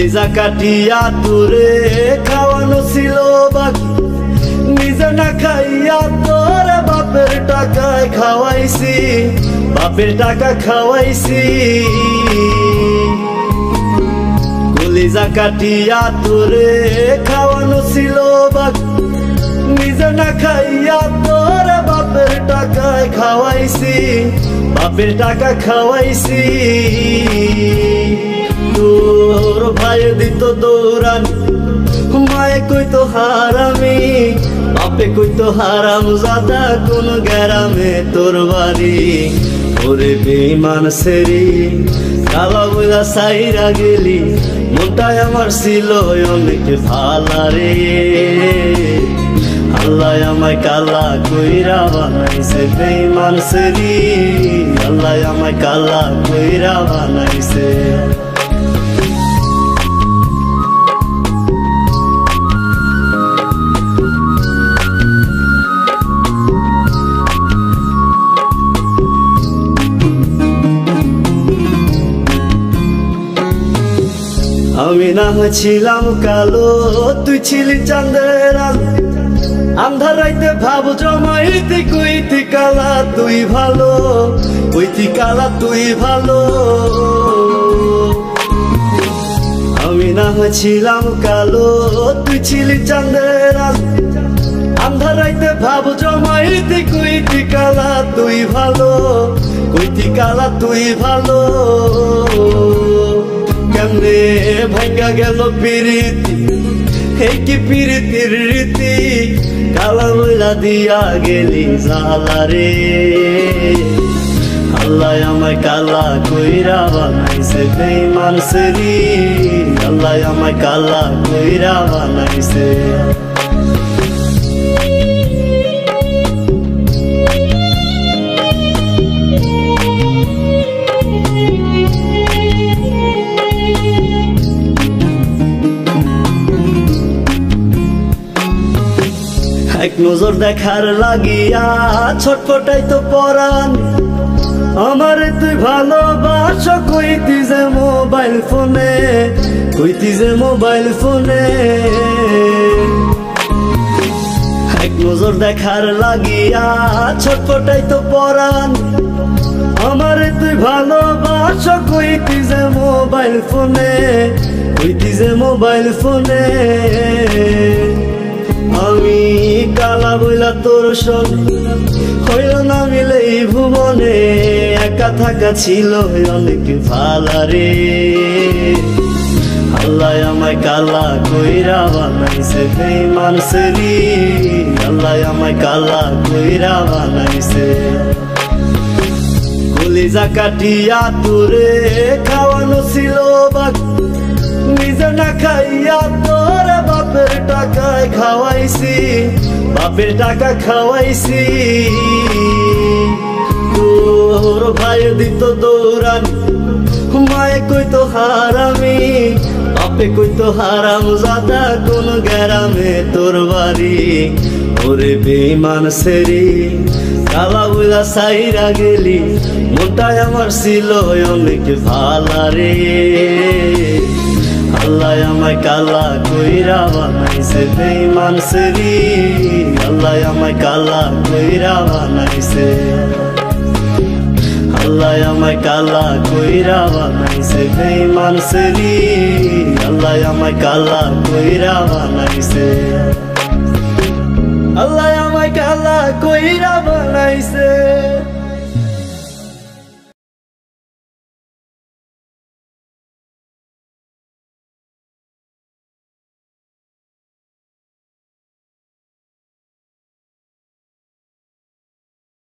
কলিজা কাটিয়া তোরে খাওয়ানো ছিল বাকি। নিজে না খাইয়া তোর বাপের টাকায় খাওয়াইছি, বাপের টাকা খাওয়াইছি। কলিজা কাটিয়া তোরে খাওয়ানো ছিল বাকি। নিজে না খাইয়া তোর বাপের টাকায় খাওয়াইছি, বাপের টাকা খাওয়াইছি। তোর ভাই দিত দৌড়ানি। মায়ে কইতো হারামি, বাপে কইতো হারাম জাদা, কোন গ্যারামে তোর বাড়ি? ওরে বেমান সেরি কালা বইলা সাইরা গেলি। মনটাই আমার ছিল অনেক ভালা রে। আল্লাহ আমায় কালা কইরা বানাইছে বেমান সেরি। আল্লাহ আমায় কালা কইরা বানাইছে। আমি না হয়েছিলাম কালো, তুই ছিলি চাঁদের আন্ধার রাইতে ভাব জমাইতে কইতি কালা তুই ভালো কইতি কালা তুই ভালো। আমি না হয়েছিলাম কালো, তুই ছিলি চাঁদের আন্ধার রাইতে ভাব জমাইতে কইতি কালা তুই ভালো কইতি কালা তুই ভালো। কেমনে ভাঙ্গা গেল পিরিতি? এই কি পিরিতির রীতি? কালা ময়লা দিয়া গেলি জালা রে। আল্লাহ আমায় কালা কইরা বানাইছে বেমান সেরি আল্লাহ আমায় কালা কইরা বানাইছে। এক নজর দেখার লাগিয়া ছটফটাই তো পরান আমার তুই ভালোবাস, কইতি যে মোবাইল ফোনে, কইতি যে মোবাইল ফোনে। এক নজর দেখার লাগিয়া ছটফটাই তো পরান আমার তুই ভালোবাস, কইতি যে মোবাইল ফোনে, কইতি যে মোবাইল ফোনে। আমি কালা বইলা তোর সঙ্গে হইল না মিলে ভুবনে, একা থাকা ছিল অনেক ভালা রে। আল্লাহ আমায় কালা কইরা বানাইছে বেমান সেরি। আল্লাহ আমায় কালা কইরা বানাইছে। কলিজা কাটিয়া তোরে খাওয়ানো খাওয়াইছি, বাপের টাকা খাওয়াইছি। তোর ভাই দিত দৌড়ানি, মায়ে কইতো হারামি, বাপে কইতো হারাম জাদা, কোন গ্যারামে তোর বাড়ি। ওরে বেমান সেরি কালা বুলা সাইরা গেলি মনটাই আমার ছিল অনেক ভালা রে। আল্লাহ আমায় কালা কইরা বানাইছে বেমান সেরি আল্লাহ আমায় কালা কইরা বানাইছে। আল্লাহ আমায় কালা কইরা বানাইছে বেমান সেরি আল্লাহ আমায় কালা কইরা বানাইছে। আল্লাহ আমায় কালা কইরা বানাইছে।